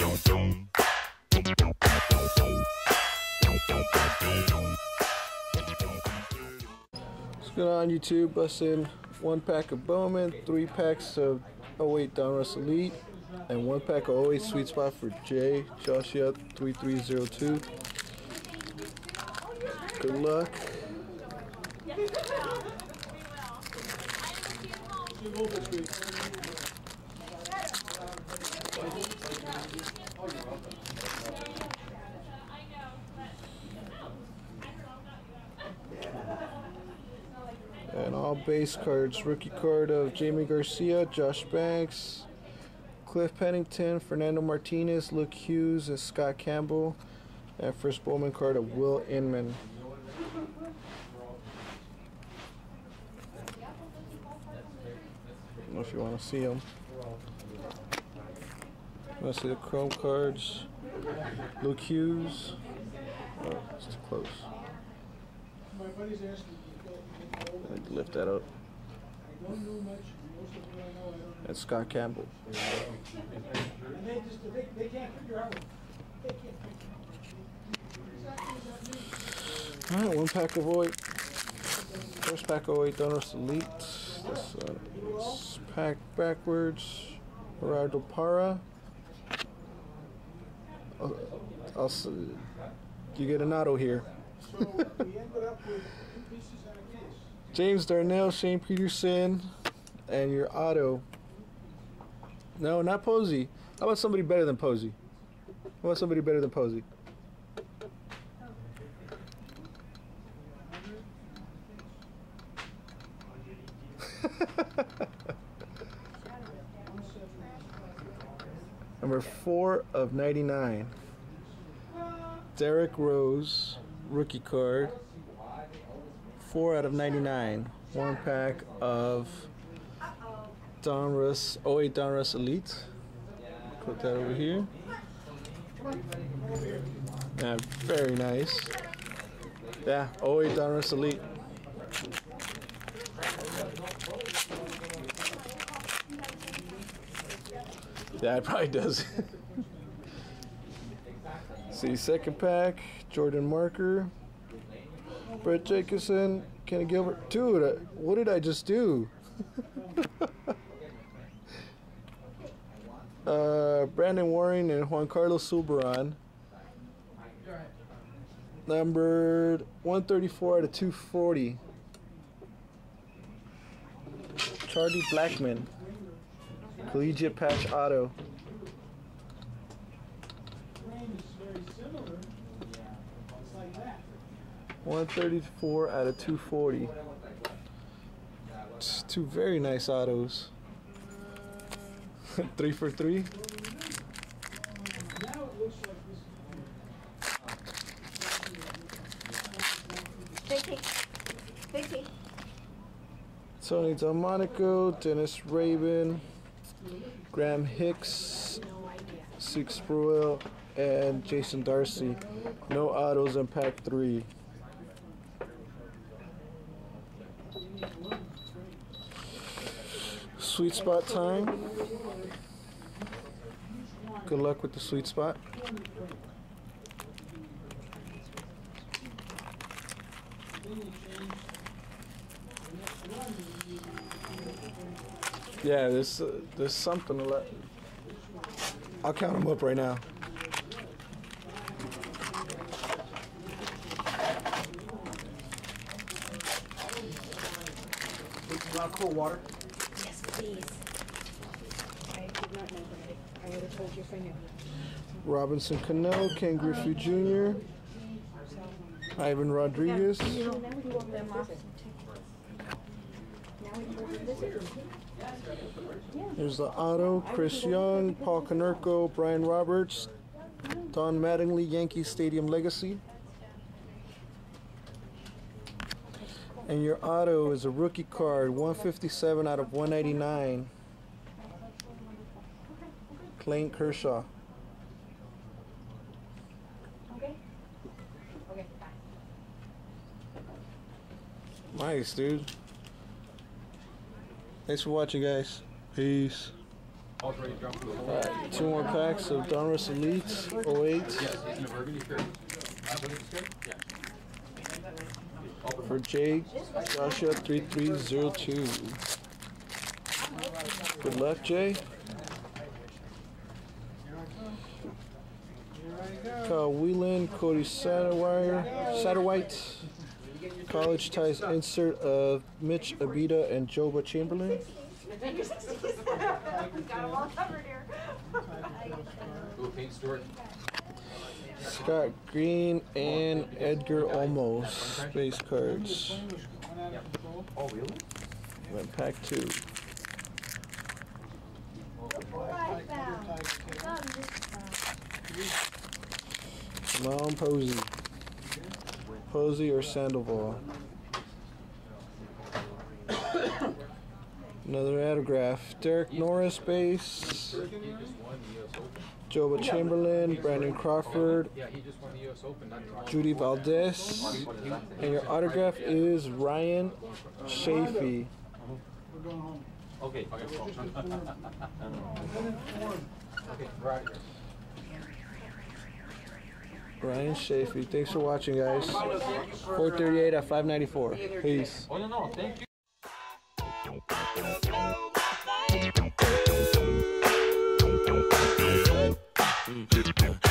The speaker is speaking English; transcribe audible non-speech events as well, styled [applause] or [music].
What's going on YouTube? Busting one pack of Bowman, three packs of 08 Donruss Elite, and one pack of 08 Sweet Spot for Jay Joshua 3302. Good luck. And all base cards. Rookie card of Jamie Garcia, Josh Banks, Cliff Pennington, Fernando Martinez, Luke Hughes, and Scott Campbell. And first Bowman card of Will Inman. I don't know if you want to see them. Want to see the Chrome cards? Luke Hughes. Oh, it's too close. Lift that up. And Scott Campbell. Means. Alright, one pack of 08. First pack of 08 Donruss Elite. This uh, is packed backwards. Gerardo Parra. I'll, s- you get an auto here. [laughs] James Darnell, Shane Peterson, and your auto. No, not Posey. How about somebody better than Posey? How about somebody better than Posey? [laughs] Number four of 99. Derek Rose, rookie card. Four out of 99. One pack of Donruss, 08 Donruss Elite. Put that over here. Yeah, very nice. Yeah, 08 Donruss Elite. Yeah, it probably does. [laughs] See, second pack, Jordan Marker, Brett Jacobson, Kenny Gilbert. Dude, what did I just do? [laughs] uh, Brandon Warren and Juan Carlos Sulbaran. Numbered 134 out of 240. Charlie Blackmon. Collegiate Patch Auto. Frame is very similar. It's like that. 134 out of 240. It's Two very nice autos. [laughs] three for three. Now it looks like. Vicky. Vicky. Tony Delmonico, Dennis Raben, Graham Hicks, Zeke Spruill, and Jason Darcy. No autos in pack three. Sweet spot time. Good luck with the sweet spot. Yeah, there's uh, there's something to let. I'll count them up right now. cold water. Please. I did not know that. I would have told you if I knew. Robinson Cano, Ken Griffey Jr., Ivan Rodriguez, there's the auto, Chris Young, Paul Konerko, Brian Roberts, Don Mattingly, Yankee Stadium Legacy. And your auto is a rookie card, 157 out of 189. Clayton Kershaw. Okay? Okay, bye. Nice, dude. Thanks for watching, guys. Peace. Alright, two more packs of Donruss Elites 08 Yes, it's in a burgundy shirt. Athletic shirt? Yeah. Open. For Jake Joshua 3302. Good luck, Jay. Kyle Whelan, Cody Satterwire, Satterwhite. College ties insert of Mitch Abeita and Joba Chamberlain. [laughs] Got them all covered here. Ooh, paint store. Scott Green and Edgar Olmos. Base cards. Oh, really? Went pack two. Simone Posey. Posey or Sandoval. Another autograph. Derek Norris base. Joba Chamberlain, Brandon Crawford, Yeah, he just won the US Open. not too long Judy. Valdez. And your autograph is Ryan Chaffee. We're going home. Okay, okay. We're just [laughs] informed. I've been informed. Okay. Ryan Chaffee. Thanks for watching, guys. 438 at 594. Peace. Oh, Tipo.